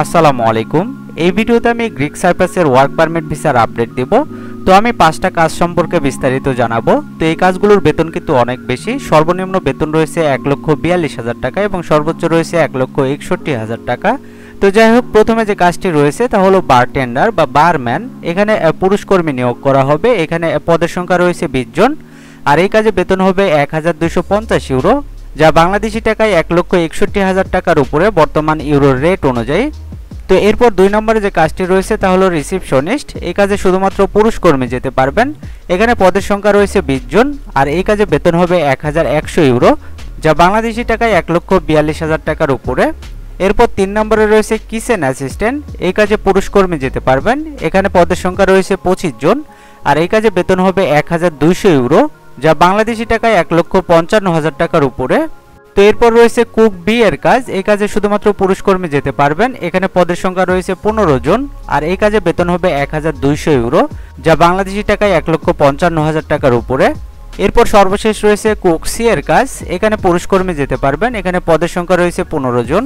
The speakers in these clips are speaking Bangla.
আসসালামু আলাইকুম। এই ভিডিওতে আমি গ্রিক সাইপ্রাসের ওয়ার্ক পারমিট ভিসার আপডেট দেব। তো আমি পাঁচটা কাজ সম্পর্কে বিস্তারিত জানাব। তো এই কাজগুলোর বেতন কিন্তু অনেক বেশি। সর্বনিম্ন বেতন রয়েছে এক লক্ষ বিয়াল্লিশ হাজার টাকা এবং সর্বোচ্চ রয়েছে এক লক্ষ একষট্টি হাজার টাকা। তো যাই হোক, প্রথমে যে কাজটি রয়েছে তা হলো বারটেন্ডার বা বারম্যান এখানে পুরুষ কর্মী নিয়োগ করা হবে। এখানে পদের সংখ্যা রয়েছে বিশ জন। আর এই কাজে বেতন হবে এক হাজার দুশো পঞ্চাশ ইউরো। যা বাংলাদেশি টাকায় এক লক্ষ একষট্টি হাজার টাকার উপরে বর্তমান ইউরোর রেট অনুযায়ী। তো এরপর দুই নম্বরে যে কাজটি রয়েছে তা হলো রিসিপশনিস্ট। এই কাজে শুধুমাত্র পুরুষ কর্মী যেতে পারবেন। এখানে পদের সংখ্যা রয়েছে বিশ জন, আর এই কাজে বেতন হবে এক হাজার একশো ইউরো, যা বাংলাদেশি টাকায় এক লক্ষ বিয়াল্লিশ হাজার টাকার উপরে। এরপর তিন নম্বরে রয়েছে কিচেন অ্যাসিস্ট্যান্ট। এই কাজে পুরুষ কর্মী যেতে পারবেন। এখানে পদের সংখ্যা রয়েছে পঁচিশ জন, আর এই কাজে বেতন হবে এক হাজার দুইশো ইউরো। যা বাংলাদেশি টাকায় এক লক্ষ পঞ্চান্ন হাজার টাকার উপরে। তো এরপর রয়েছে কুক বি এর কাজ। এই কাজে শুধুমাত্র পুরুষ কর্মী যেতে পারবেন। এখানে পদের সংখ্যা রয়েছে পনেরো জন। আর এই কাজে বেতন হবে এক হাজার দুইশো ইউরো, যা বাংলাদেশি টাকায় এক লক্ষ পঞ্চান্ন হাজার টাকার উপরে। এরপর সর্বশেষ রয়েছে কুক সি এর কাজ। এখানে পুরুষ কর্মী যেতে পারবেন। এখানে পদের সংখ্যা রয়েছে পনেরো জন।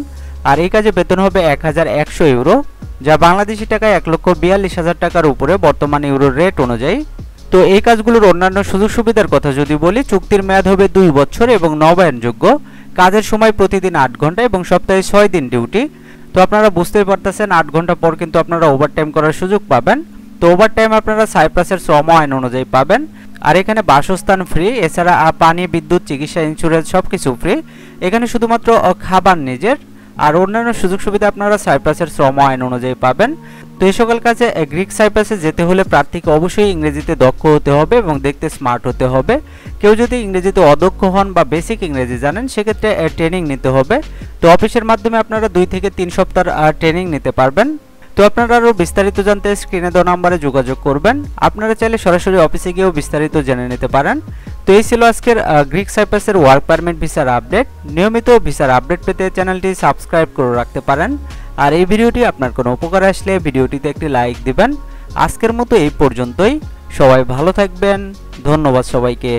আর এই কাজে বেতন হবে এক হাজার একশো ইউরো, যা বাংলাদেশি টাকায় এক লক্ষ বিয়াল্লিশ হাজার টাকার উপরে বর্তমান ইউরোর রেট অনুযায়ী। তো এই কাজগুলোর অন্যান্য সুযোগ সুবিধার কথা যদি বলি, চুক্তির মেয়াদ হবে দুই বছর এবং নবায়নযোগ্য। কাজের সময় প্রতিদিন আট ঘণ্টা এবং সপ্তাহে ছয় দিন ডিউটি। তো আপনারা বুঝতেই পারতেছেন, আট ঘণ্টা পর কিন্তু আপনারা ওভারটাইম করার সুযোগ পাবেন। তো ওভারটাইম আপনারা সাইপ্রাসের শ্রম আইন অনুযায়ী পাবেন। আর এখানে বাসস্থান ফ্রি এছাড়া পানি, বিদ্যুৎ, চিকিৎসা ইন্স্যুরেন্স সব কিছু ফ্রি এখানে শুধুমাত্র খাবার নিজের। আর অন্যান্য সুযোগ সুবিধা আপনারা সাইপ্রাসের শ্রম আইন অনুযায়ী পাবেন। তো এই সকল কাজে গ্রিক সাইপ্রাসে যেতে হলে প্রার্থীকে অবশ্যই ইংরেজিতে দক্ষ হতে হবে এবং দেখতে স্মার্ট হতে হবে। কেউ যদি ইংরেজিতে অদক্ষ হন বা বেসিক ইংরেজি জানেন, সেক্ষেত্রে ট্রেনিং নিতে হবে। তো অফিসের মাধ্যমে আপনারা দুই থেকে তিন সপ্তাহ ট্রেনিং নিতে পারবেন। তো আপনারা আরও বিস্তারিত জানতে স্ক্রিনে দেওয়া নাম্বারে যোগাযোগ করবেন। আপনারা চাইলে সরাসরি অফিসে গিয়েও বিস্তারিত জেনে নিতে পারেন। তো এই ছিল আজকের গ্রিক সাইপ্রাসের ওয়ার্ক পারমিট ভিসার আপডেট নিয়মিত ভিসার আপডেট পেতে চ্যানেলটি সাবস্ক্রাইব করে রাখতে পারেন। আর এই ভিডিওটি আপনার কোনো উপকার আসলে ভিডিওটিতে একটি লাইক দিবেন। আজকের মতো এই পর্যন্তই। সবাই ভালো থাকবেন। ধন্যবাদ সবাইকে।